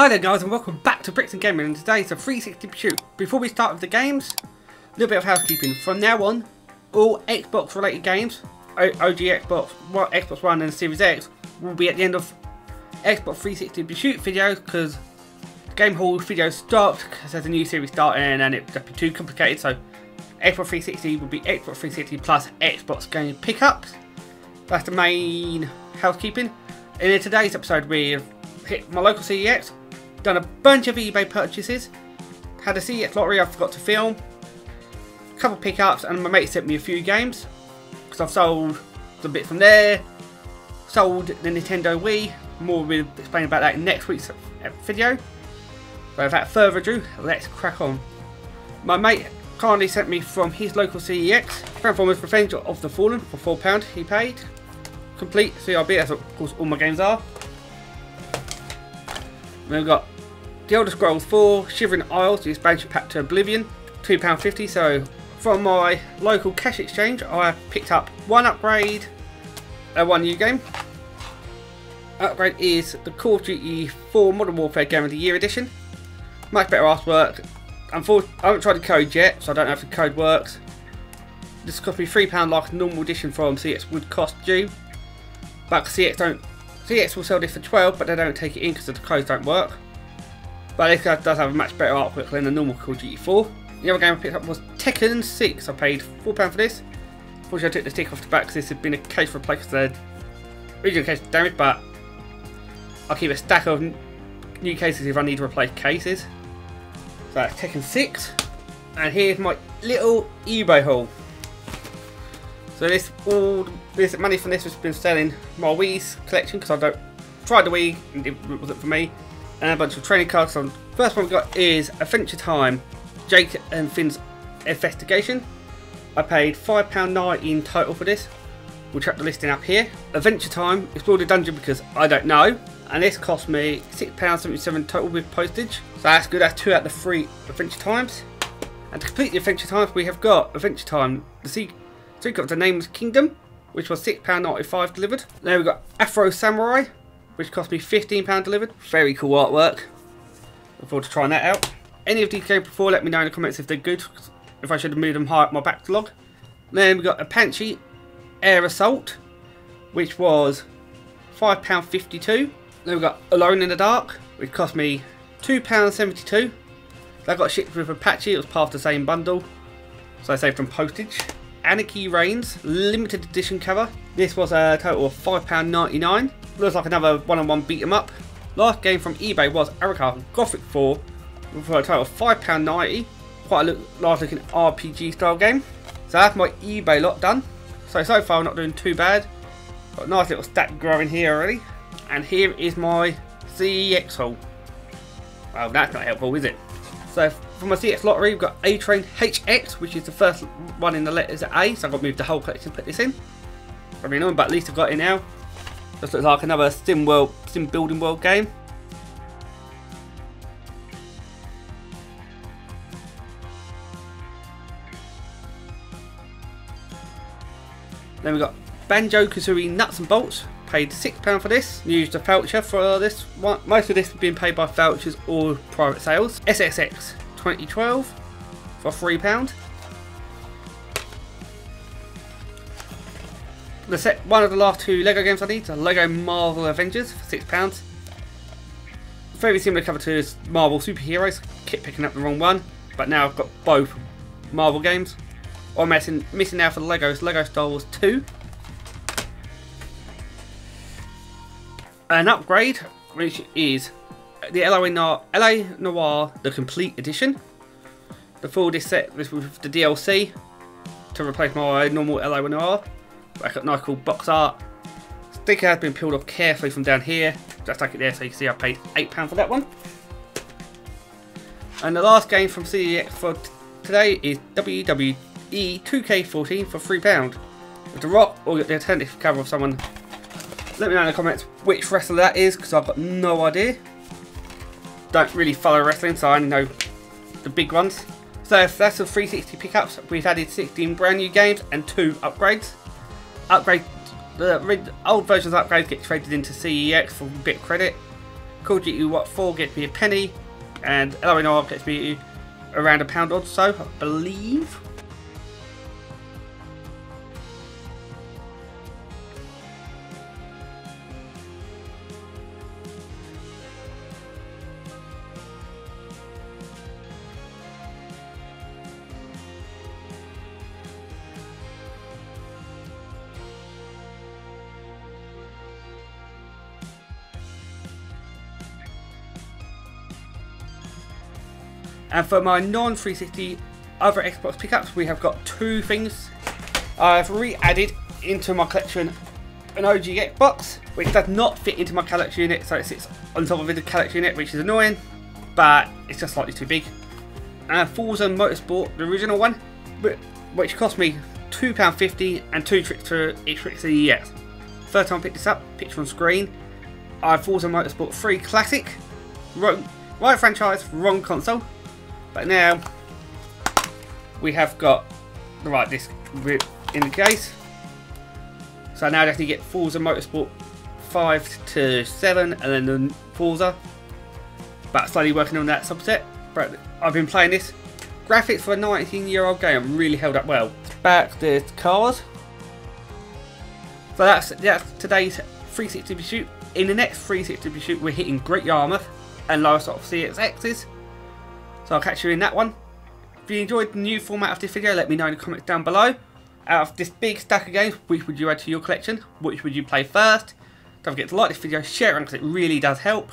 Hi there guys and welcome back to Bricks and Gaming and today is a 360 pursuit. Before we start with the games, a little bit of housekeeping. From now on, all Xbox related games, OG Xbox, Xbox One and Series X will be at the end of Xbox 360 pursuit videos because Game Hall video stopped because there's a new series starting and it would be too complicated so Xbox 360 will be Xbox 360 plus Xbox game pickups. That's the main housekeeping. In today's episode we've hit my local CEX, done a bunch of eBay purchases, had a CEX lottery I forgot to film, a couple pickups, and my mate sent me a few games because I've sold a bit from there, sold the Nintendo Wii. More will explain about that in next week's video. So without further ado, let's crack on. My mate kindly sent me from his local CEX Transformers Revenge of the Fallen for £4 he paid. Complete CRB, as of course all my games are. Then we've got The Elder Scrolls 4, Shivering Isles, the expansion pack to Oblivion, £2.50. So from my local cash exchange, I picked up one upgrade and one new game. Upgrade is the Call of Duty 4 Modern Warfare Game of the Year edition. Much better artwork. Unfortunately, I haven't tried the code yet, so I don't know if the code works. This cost me £3 like a normal edition from CEX would cost you. But CEX don't CEX will sell this for 12 but they don't take it in because the codes don't work. But this does have a much better artwork than the normal Call of Duty 4. The other game I picked up was Tekken 6. I paid £4 for this. Unfortunately I took the stick off the back because this had been a case for replaced because the original case was damaged but I'll keep a stack of new cases if I need to replace cases. So that's Tekken 6. And here's my little eBay haul. So this all this money from this has been selling my Wii's collection because I don't tried the Wii and it wasn't for me. And a bunch of training cards. So first one we got is Adventure Time, Jake and Finn's Investigation. I paid £5.90 in total for this. We'll check the listing up here. Adventure Time, explore the dungeon because I don't know. And this cost me £6.77 total with postage. So that's good, that's two out of three Adventure Times. And to complete the Adventure Times, we have got Adventure Time, the Secret of the Nameless Kingdom, which was £6.95 delivered. Then we've got Afro Samurai, which cost me £15 delivered. Very cool artwork. Look forward to trying that out. Any of these games before, let me know in the comments if they're good, if I should have moved them higher up my backlog. Then we've got Apache Air Assault, which was £5.52. Then we've got Alone in the Dark, which cost me £2.72. That got shipped with Apache, it was part of the same bundle. So I saved from postage. Anarchy Reigns limited edition cover. This was a total of £5.99. Looks like another one-on-one beat 'em up. Last game from eBay was Arcania Gothic 4 for a total of £5.90. Quite a large looking RPG style game. So that's my eBay lot done. So, so far I'm not doing too bad. Got a nice little stack growing here already. And here is my CEX haul. Well, that's not helpful, is it? So for my CEX lottery, we've got A Train HX, which is the first one in the letters A. So I've got to move the whole collection, put this in. I mean, but at least I've got it now. Just looks like another Sim World, Sim Building World game. Then we've got Banjo Kazooie Nuts and Bolts. Paid £6 for this. Used a voucher for this one. Most of this has been paid by vouchers or private sales. SSX 2012 for £3. The set, one of the last two LEGO games I need is LEGO Marvel Avengers for £6. Very similar cover to Marvel Superheroes. Kept picking up the wrong one. But now I've got both Marvel games. I'm missing, missing now for the Legos Lego Star Wars 2. An upgrade, which is the LA Noire, LA Noire The Complete Edition. The full disc set with the DLC to replace my normal LA Noire. Got nice cool box art. Sticker has been peeled off carefully from down here. Just take it there so you can see I paid £8 for that one. And the last game from CEX for today is WWE 2K14 for £3. With The Rock or the alternative cover of someone. Let me know in the comments which wrestler that is because I've got no idea. Don't really follow wrestling so I only know the big ones. So that's the 360 pickups, we've added 16 brand new games and 2 upgrades. Upgrade the old versions upgrades get traded into CEX for a bit credit. Call of Duty What 4 gets me a penny, and LA Noire gets me around a pound or so, I believe. And for my non-360 other Xbox pickups, we have got two things. I've re-added into my collection an OG Xbox, which does not fit into my Kallax unit, so it sits on top of the Kallax unit, which is annoying, but it's just slightly too big. And Forza Motorsport, the original one, which cost me £2.50 and two trips to Xbox CEX. First time I picked this up, picture on screen, I have Forza Motorsport 3 Classic, right franchise, wrong console, but now we have got the right disc in the case. So now I have to get Forza Motorsport 5 to 7 and then the Forza. But slowly working on that subset. But I've been playing this. Graphics for a 19 year old game really held up well. Back the cars. So that's, that's today's 360 shoot. In the next 360 shoot we're hitting Great Yarmouth and Lowestoft CEXs. So I'll catch you in that one. If you enjoyed the new format of this video, let me know in the comments down below. Out of this big stack of games, which would you add to your collection? Which would you play first? Don't forget to like this video, share it because it really does help.